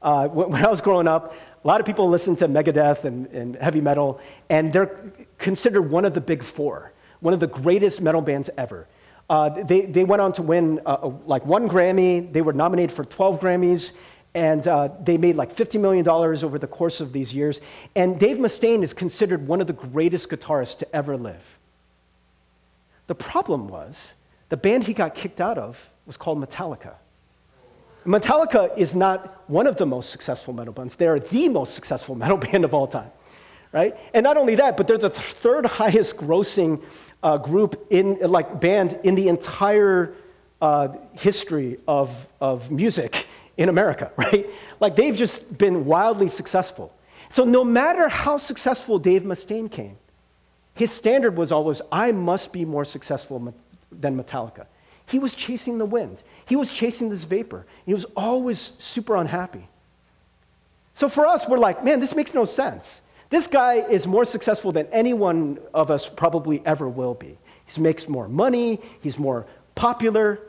Uh, when I was growing up, a lot of people listen to Megadeth and, and heavy metal, and they're considered one of the big four, one of the greatest metal bands ever. Uh, they, they went on to win uh, like one Grammy. They were nominated for 12 Grammys. And uh, they made like $50 million over the course of these years. And Dave Mustaine is considered one of the greatest guitarists to ever live. The problem was the band he got kicked out of was called Metallica. Metallica is not one of the most successful metal bands. They are the most successful metal band of all time, right? And not only that, but they're the th- third highest grossing uh, group in, like, band in the entire uh, history of, of music in America, right? Like they've just been wildly successful. So no matter how successful Dave Mustaine came, his standard was always, I must be more successful than Metallica. He was chasing the wind. He was chasing this vapor. He was always super unhappy. So for us, we're like, man, this makes no sense. This guy is more successful than any one of us probably ever will be. He makes more money, he's more popular,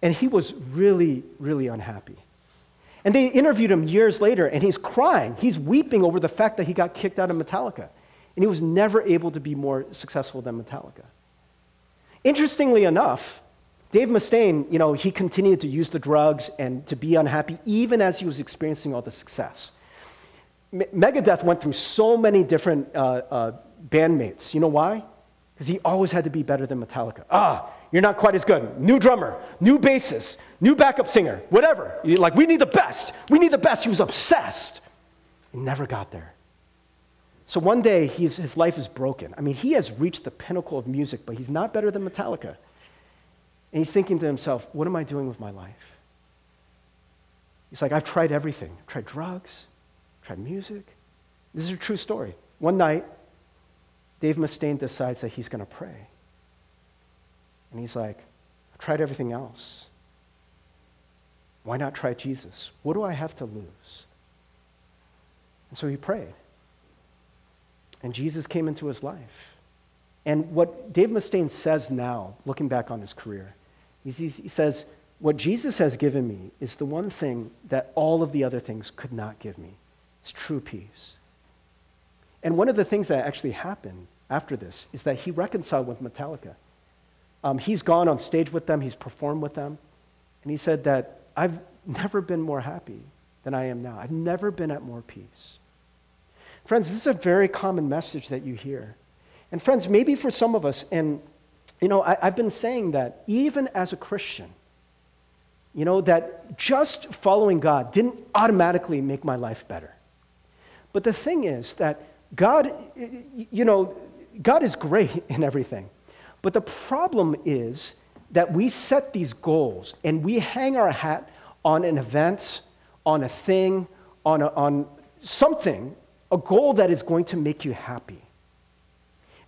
and he was really, really unhappy. And they interviewed him years later, and he's crying. He's weeping over the fact that he got kicked out of Metallica. And he was never able to be more successful than Metallica. Interestingly enough, Dave Mustaine, you know, he continued to use the drugs and to be unhappy even as he was experiencing all the success. Megadeth went through so many different uh, uh, bandmates. You know why? Because he always had to be better than Metallica. Ah, you're not quite as good. New drummer, new bassist, new backup singer, whatever. You're like, we need the best. We need the best. He was obsessed. He never got there. So one day, his life is broken. I mean, he has reached the pinnacle of music, but he's not better than Metallica. And he's thinking to himself, what am I doing with my life? He's like, I've tried everything. I've tried drugs, tried music. This is a true story. One night, Dave Mustaine decides that he's going to pray. And he's like, I've tried everything else. Why not try Jesus? What do I have to lose? And so he prayed. And Jesus came into his life. And what Dave Mustaine says now, looking back on his career, he says, What Jesus has given me is the one thing that all of the other things could not give me. It's true peace. And one of the things that actually happened after this is that he reconciled with Metallica. Um, he's gone on stage with them, he's performed with them, and he said that I've never been more happy than I am now. I've never been at more peace. Friends, this is a very common message that you hear. And friends, maybe for some of us, and you know, I, have been saying that even as a Christian, you know, that just following God didn't automatically make my life better. But the thing is that God, you know, God is great in everything. But the problem is that we set these goals and we hang our hat on an event, on a thing, on, a, on something, a goal that is going to make you happy.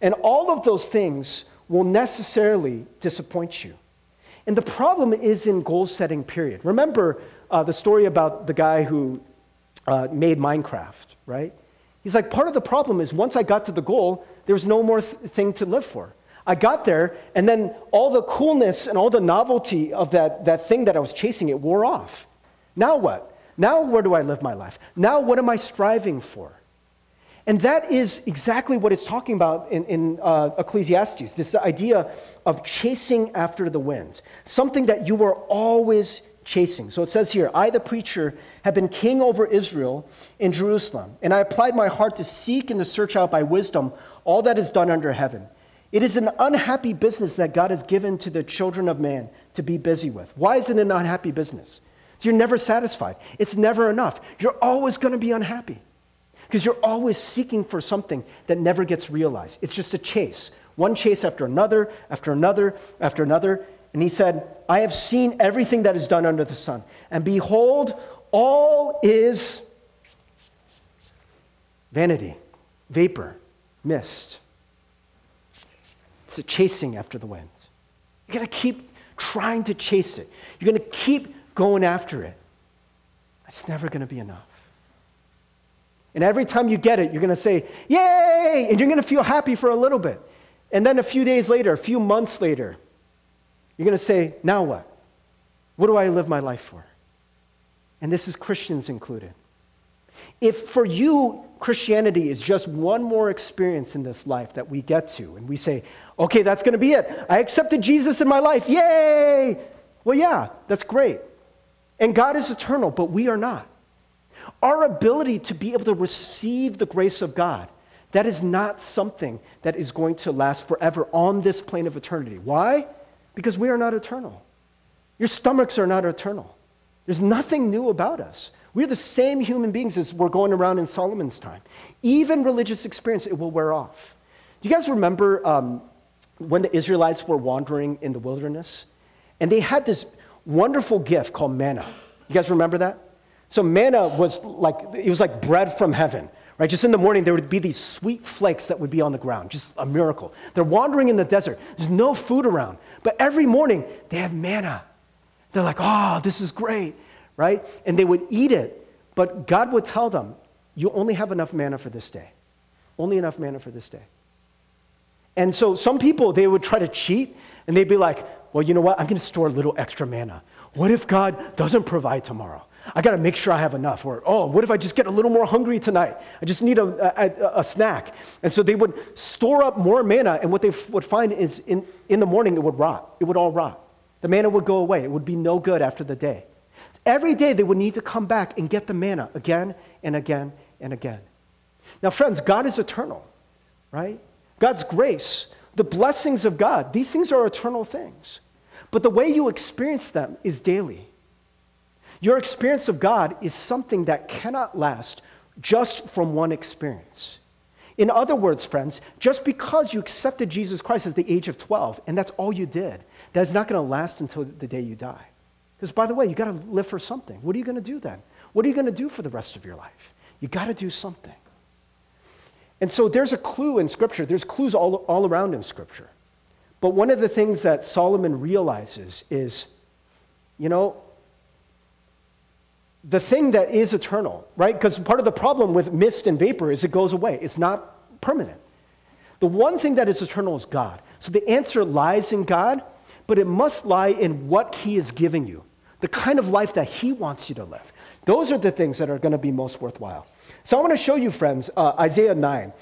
And all of those things will necessarily disappoint you. And the problem is in goal setting, period. Remember uh, the story about the guy who uh, made Minecraft, right? He's like, part of the problem is once I got to the goal, there was no more th- thing to live for. I got there, and then all the coolness and all the novelty of that, that thing that I was chasing, it wore off. Now what? Now where do I live my life? Now what am I striving for? And that is exactly what it's talking about in, in uh, Ecclesiastes this idea of chasing after the wind, something that you were always chasing. So it says here, I, the preacher, have been king over Israel in Jerusalem, and I applied my heart to seek and to search out by wisdom all that is done under heaven. It is an unhappy business that God has given to the children of man to be busy with. Why is it an unhappy business? You're never satisfied. It's never enough. You're always going to be unhappy because you're always seeking for something that never gets realized. It's just a chase, one chase after another, after another, after another. And he said, I have seen everything that is done under the sun, and behold, all is vanity, vapor, mist. It's a chasing after the wind. You're going to keep trying to chase it, you're going to keep going after it. It's never going to be enough. And every time you get it, you're going to say, Yay! And you're going to feel happy for a little bit. And then a few days later, a few months later, you're going to say, Now what? What do I live my life for? And this is Christians included. If for you, Christianity is just one more experience in this life that we get to, and we say, okay, that's going to be it. I accepted Jesus in my life. Yay! Well, yeah, that's great. And God is eternal, but we are not. Our ability to be able to receive the grace of God, that is not something that is going to last forever on this plane of eternity. Why? Because we are not eternal. Your stomachs are not eternal. There's nothing new about us. We're the same human beings as we're going around in Solomon's time. Even religious experience, it will wear off. Do you guys remember um, when the Israelites were wandering in the wilderness? And they had this wonderful gift called manna. You guys remember that? So manna was like, it was like bread from heaven. Right? Just in the morning, there would be these sweet flakes that would be on the ground, just a miracle. They're wandering in the desert. There's no food around. But every morning, they have manna. They're like, oh, this is great right? And they would eat it, but God would tell them, You only have enough manna for this day. Only enough manna for this day. And so some people, they would try to cheat, and they'd be like, Well, you know what? I'm going to store a little extra manna. What if God doesn't provide tomorrow? I got to make sure I have enough. Or, oh, what if I just get a little more hungry tonight? I just need a, a, a, snack. And so they would store up more manna, and what they would find is in, in the morning it would rot. It would all rot. The manna would go away. It would be no good after the day. Every day they would need to come back and get the manna again and again and again. Now, friends, God is eternal, right? God's grace, the blessings of God, these things are eternal things. But the way you experience them is daily. Your experience of God is something that cannot last just from one experience. In other words, friends, just because you accepted Jesus Christ at the age of 12 and that's all you did, that is not going to last until the day you die. Because, by the way, you got to live for something. What are you going to do then? What are you going to do for the rest of your life? You got to do something. And so there's a clue in Scripture. There's clues all, all around in Scripture. But one of the things that Solomon realizes is, you know, the thing that is eternal, right? Because part of the problem with mist and vapor is it goes away, it's not permanent. The one thing that is eternal is God. So the answer lies in God, but it must lie in what He is giving you, the kind of life that He wants you to live. Those are the things that are going to be most worthwhile. So I want to show you, friends, uh, Isaiah 9.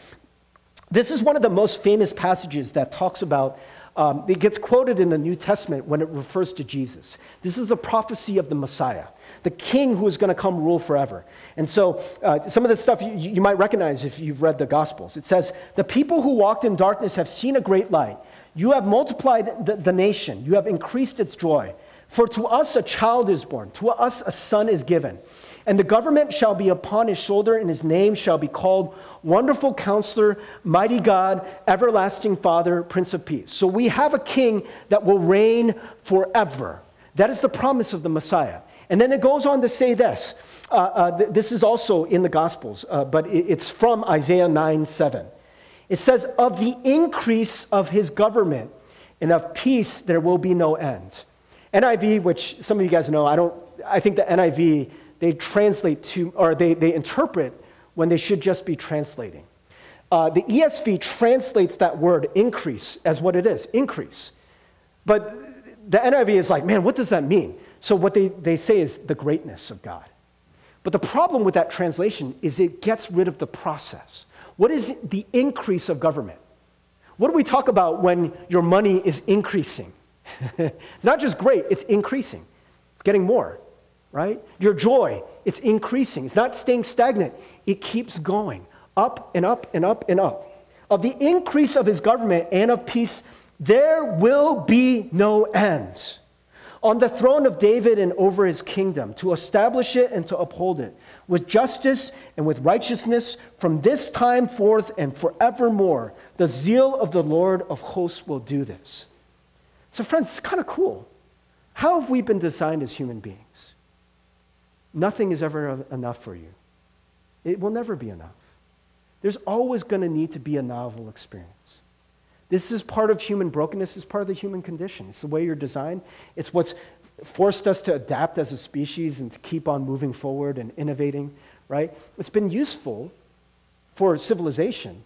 This is one of the most famous passages that talks about, um, it gets quoted in the New Testament when it refers to Jesus. This is the prophecy of the Messiah the king who is going to come rule forever. And so, uh, some of this stuff you, you might recognize if you've read the Gospels. It says, The people who walked in darkness have seen a great light. You have multiplied the, the nation, you have increased its joy. For to us a child is born, to us a son is given. And the government shall be upon his shoulder, and his name shall be called Wonderful Counselor, Mighty God, Everlasting Father, Prince of Peace. So we have a king that will reign forever. That is the promise of the Messiah. And then it goes on to say this. Uh, uh, th- this is also in the Gospels, uh, but it, it's from Isaiah 9 7. It says, Of the increase of his government and of peace there will be no end. NIV, which some of you guys know, I don't, I think the NIV, they translate to, or they, they interpret when they should just be translating. Uh, the ESV translates that word increase as what it is increase. But the NIV is like, man, what does that mean? So, what they, they say is the greatness of God. But the problem with that translation is it gets rid of the process. What is the increase of government? What do we talk about when your money is increasing? not just great, it's increasing. It's getting more, right? Your joy, it's increasing. It's not staying stagnant, it keeps going up and up and up and up. Of the increase of his government and of peace, there will be no end on the throne of David and over his kingdom, to establish it and to uphold it with justice and with righteousness from this time forth and forevermore. The zeal of the Lord of hosts will do this. So, friends, it's kind of cool. How have we been designed as human beings? Nothing is ever enough for you, it will never be enough. There's always going to need to be a novel experience. This is part of human brokenness, it's part of the human condition. It's the way you're designed. It's what's forced us to adapt as a species and to keep on moving forward and innovating, right? It's been useful for civilization,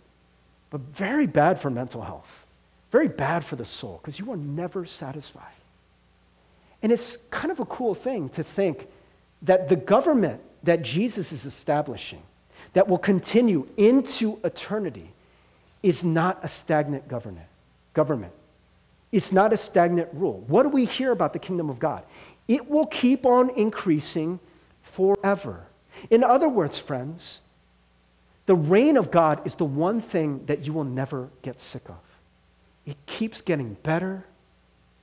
but very bad for mental health, very bad for the soul, because you are never satisfied. And it's kind of a cool thing to think that the government that Jesus is establishing, that will continue into eternity, is not a stagnant government. Government. It's not a stagnant rule. What do we hear about the kingdom of God? It will keep on increasing forever. In other words, friends, the reign of God is the one thing that you will never get sick of. It keeps getting better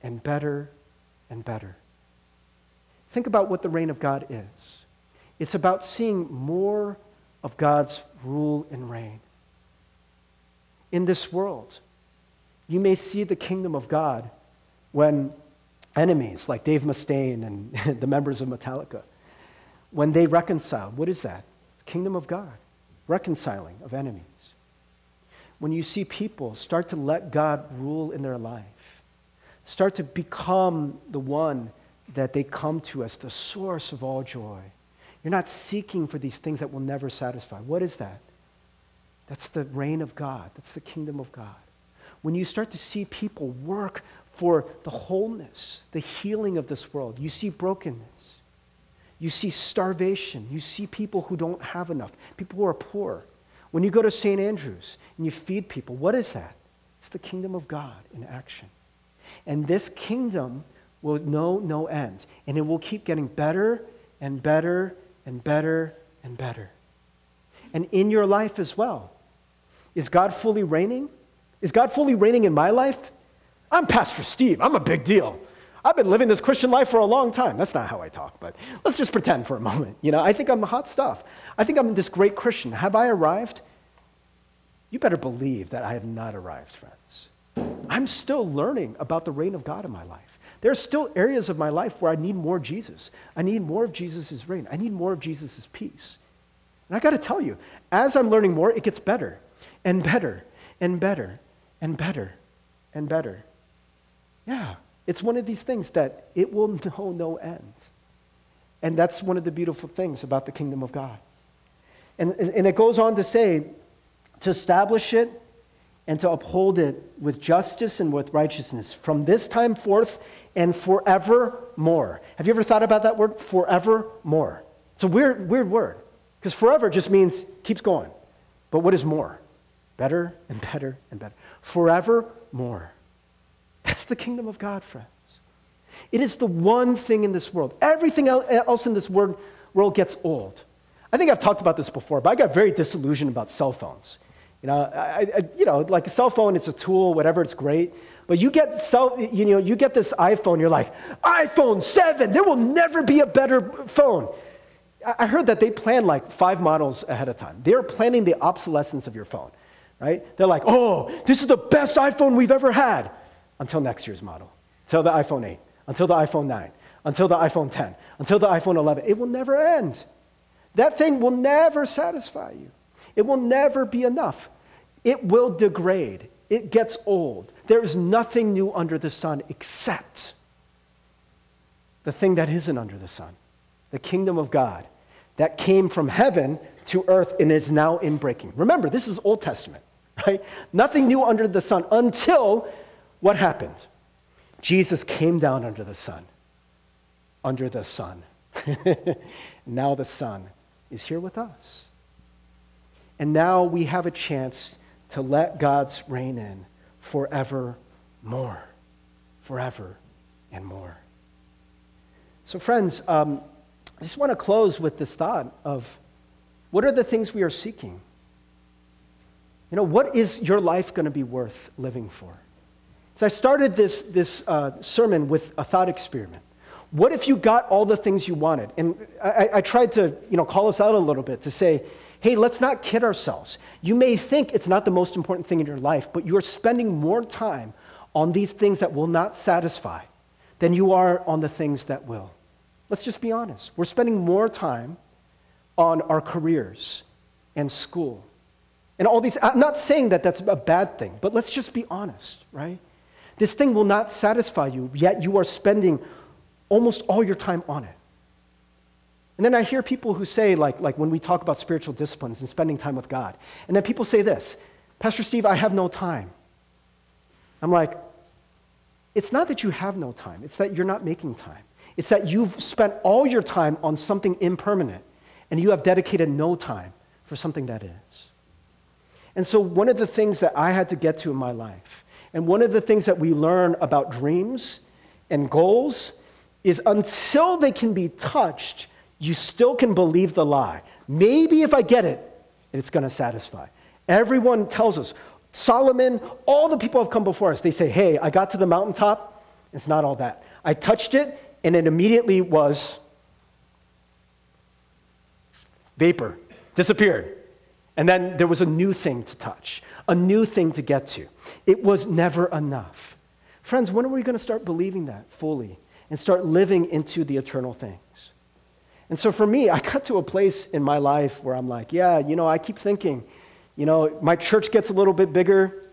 and better and better. Think about what the reign of God is it's about seeing more of God's rule and reign in this world. You may see the kingdom of God when enemies like Dave Mustaine and the members of Metallica, when they reconcile. What is that? Kingdom of God, reconciling of enemies. When you see people start to let God rule in their life, start to become the one that they come to as the source of all joy. You're not seeking for these things that will never satisfy. What is that? That's the reign of God. That's the kingdom of God. When you start to see people work for the wholeness, the healing of this world, you see brokenness. You see starvation. You see people who don't have enough, people who are poor. When you go to St. Andrew's and you feed people, what is that? It's the kingdom of God in action. And this kingdom will know no end. And it will keep getting better and better and better and better. and in your life as well. Is God fully reigning? Is God fully reigning in my life? I'm Pastor Steve. I'm a big deal. I've been living this Christian life for a long time. That's not how I talk, but let's just pretend for a moment. You know, I think I'm hot stuff. I think I'm this great Christian. Have I arrived? You better believe that I have not arrived, friends. I'm still learning about the reign of God in my life. There are still areas of my life where I need more Jesus. I need more of Jesus' reign. I need more of Jesus' peace. And I got to tell you, as I'm learning more, it gets better and better and better and better and better. Yeah, it's one of these things that it will know no end. And that's one of the beautiful things about the kingdom of God. And, and it goes on to say, to establish it and to uphold it with justice and with righteousness from this time forth and forevermore. Have you ever thought about that word? Forevermore. It's a weird, weird word because forever just means keeps going. But what is more? Better and better and better. Forevermore. That's the kingdom of God, friends. It is the one thing in this world. Everything eh, else in this world gets old. I think I've talked about this before, but I got very disillusioned about cell phones. You know, I, I, you know, like a cell phone, it's a tool, whatever, it's great. But you get, cell, you, know, you get this iPhone, you're like, iPhone 7, there will never be a better phone. I heard that they plan like five models ahead of time. They're planning the obsolescence of your phone, right? They're like, oh, this is the best iPhone we've ever had until next year's model, until the iPhone 8, until the iPhone 9, until the iPhone 10, until the iPhone 11. It will never end. That thing will never satisfy you. It will never be enough. It will degrade. It gets old. There is nothing new under the sun except the thing that isn't under the sun the kingdom of God that came from heaven to earth and is now in breaking. Remember, this is Old Testament, right? Nothing new under the sun until what happened? Jesus came down under the sun. Under the sun. now the sun is here with us. And now we have a chance to let God's reign in forever more. Forever and more. So, friends, um, I just want to close with this thought of what are the things we are seeking? You know, what is your life going to be worth living for? So I started this, this uh, sermon with a thought experiment. What if you got all the things you wanted? And I, I tried to you know, call us out a little bit to say, hey, let's not kid ourselves. You may think it's not the most important thing in your life, but you're spending more time on these things that will not satisfy than you are on the things that will. Let's just be honest. We're spending more time on our careers and school and all these. I'm not saying that that's a bad thing, but let's just be honest, right? This thing will not satisfy you, yet you are spending almost all your time on it. And then I hear people who say, like, like when we talk about spiritual disciplines and spending time with God, and then people say this Pastor Steve, I have no time. I'm like, it's not that you have no time, it's that you're not making time. It's that you've spent all your time on something impermanent and you have dedicated no time for something that is. And so, one of the things that I had to get to in my life, and one of the things that we learn about dreams and goals, is until they can be touched, you still can believe the lie. Maybe if I get it, it's going to satisfy. Everyone tells us, Solomon, all the people have come before us. They say, Hey, I got to the mountaintop. It's not all that. I touched it, and it immediately was vapor, disappeared. And then there was a new thing to touch, a new thing to get to. It was never enough. Friends, when are we going to start believing that fully and start living into the eternal things? And so for me, I got to a place in my life where I'm like, yeah, you know, I keep thinking, you know, my church gets a little bit bigger.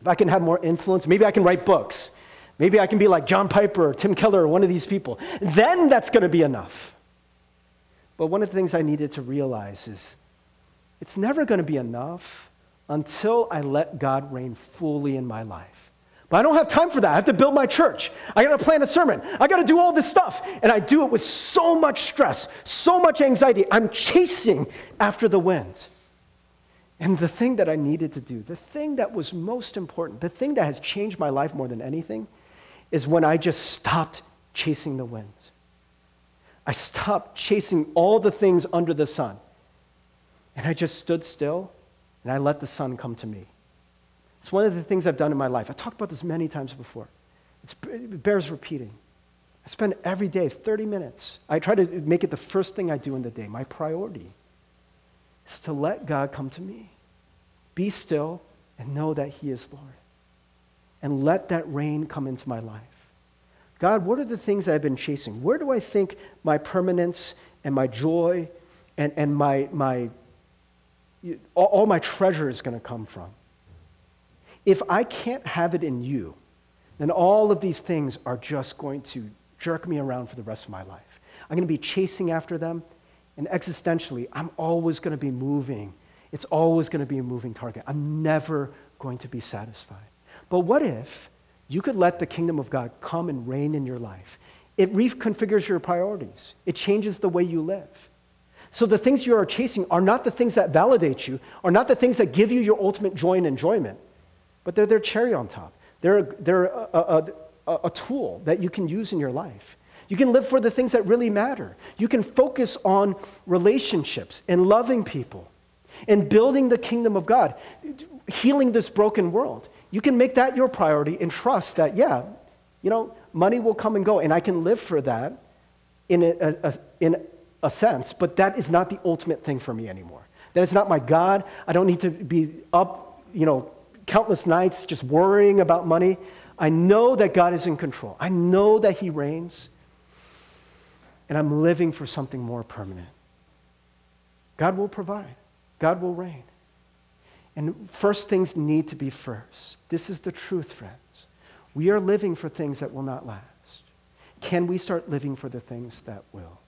If I can have more influence, maybe I can write books. Maybe I can be like John Piper or Tim Keller or one of these people. Then that's going to be enough. But one of the things I needed to realize is it's never going to be enough until I let God reign fully in my life. But I don't have time for that. I have to build my church. I got to plan a sermon. I got to do all this stuff. And I do it with so much stress, so much anxiety. I'm chasing after the wind. And the thing that I needed to do, the thing that was most important, the thing that has changed my life more than anything, is when I just stopped chasing the wind. I stopped chasing all the things under the sun. And I just stood still and I let the sun come to me. It's one of the things I've done in my life. I've talked about this many times before. It's, it bears repeating. I spend every day 30 minutes. I try to make it the first thing I do in the day. My priority is to let God come to me. Be still and know that He is Lord. And let that reign come into my life. God, what are the things I've been chasing? Where do I think my permanence and my joy and, and my, my, all, all my treasure is going to come from? If I can't have it in you, then all of these things are just going to jerk me around for the rest of my life. I'm going to be chasing after them, and existentially, I'm always going to be moving. It's always going to be a moving target. I'm never going to be satisfied. But what if you could let the kingdom of God come and reign in your life? It reconfigures your priorities, it changes the way you live. So the things you are chasing are not the things that validate you, are not the things that give you your ultimate joy and enjoyment, but they're their cherry on top. They're, they're a, a, a, a tool that you can use in your life. You can live for the things that really matter. You can focus on relationships and loving people and building the kingdom of God, healing this broken world. You can make that your priority and trust that, yeah, you know, money will come and go, and I can live for that in a, a, in a sense, but that is not the ultimate thing for me anymore. That is not my God. I don't need to be up, you know, countless nights just worrying about money. I know that God is in control. I know that He reigns. And I'm living for something more permanent. God will provide, God will reign. And first things need to be first. This is the truth, friends. We are living for things that will not last. Can we start living for the things that will?